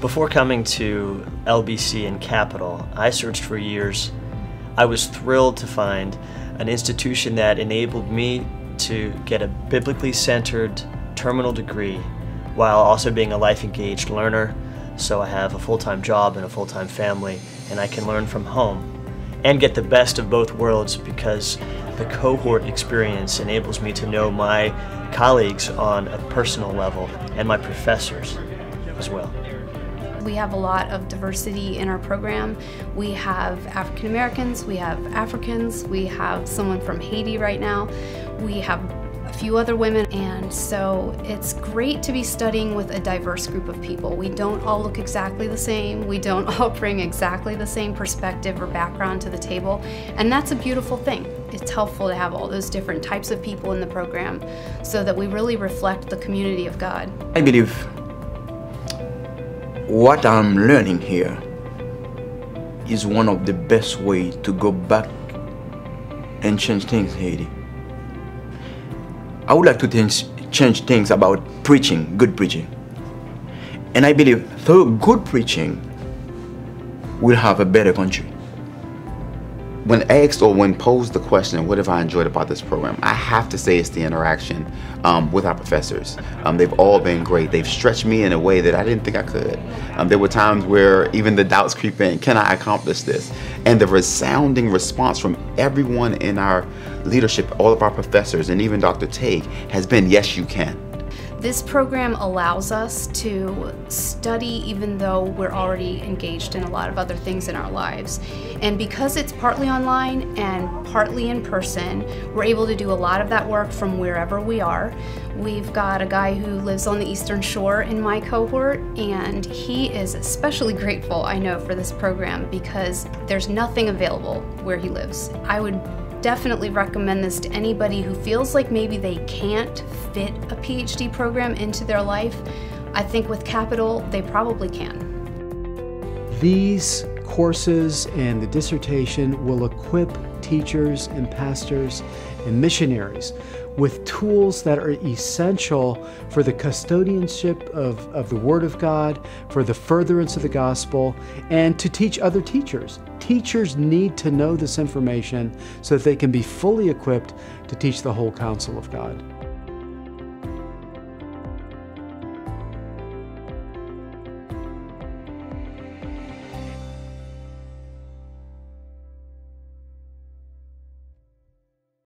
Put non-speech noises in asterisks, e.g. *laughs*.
Before coming to LBC in Capital, I searched for years. I was thrilled to find an institution that enabled me to get a biblically centered terminal degree while also being a life engaged learner. So I have a full time job and a full time family, and I can learn from home and get the best of both worlds because the cohort experience enables me to know my colleagues on a personal level and my professors as well. We have a lot of diversity in our program. We have African Americans, we have Africans, we have someone from Haiti right now, we have a few other women, and so it's great to be studying with a diverse group of people. We don't all look exactly the same, we don't *laughs* all bring exactly the same perspective or background to the table, and that's a beautiful thing. It's helpful to have all those different types of people in the program so that we really reflect the community of God. I believe what I'm learning here is one of the best way to go back and change things in Haiti. I would like to change things about preaching, good preaching. And I believe through good preaching, we'll have a better country. When asked or when posed the question, what have I enjoyed about this program? I have to say it's the interaction um, with our professors. Um, they've all been great. They've stretched me in a way that I didn't think I could. Um, there were times where even the doubts creep in, can I accomplish this? And the resounding response from everyone in our leadership, all of our professors, and even Dr. Tague has been, yes, you can. This program allows us to study even though we're already engaged in a lot of other things in our lives. And because it's partly online and partly in person, we're able to do a lot of that work from wherever we are. We've got a guy who lives on the Eastern Shore in my cohort, and he is especially grateful, I know, for this program because there's nothing available where he lives. I would definitely recommend this to anybody who feels like maybe they can't fit a PhD program into their life. I think with Capital, they probably can. These courses and the dissertation will equip teachers and pastors and missionaries with tools that are essential for the custodianship of, of the Word of God, for the furtherance of the gospel, and to teach other teachers. Teachers need to know this information so that they can be fully equipped to teach the whole counsel of God.